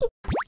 you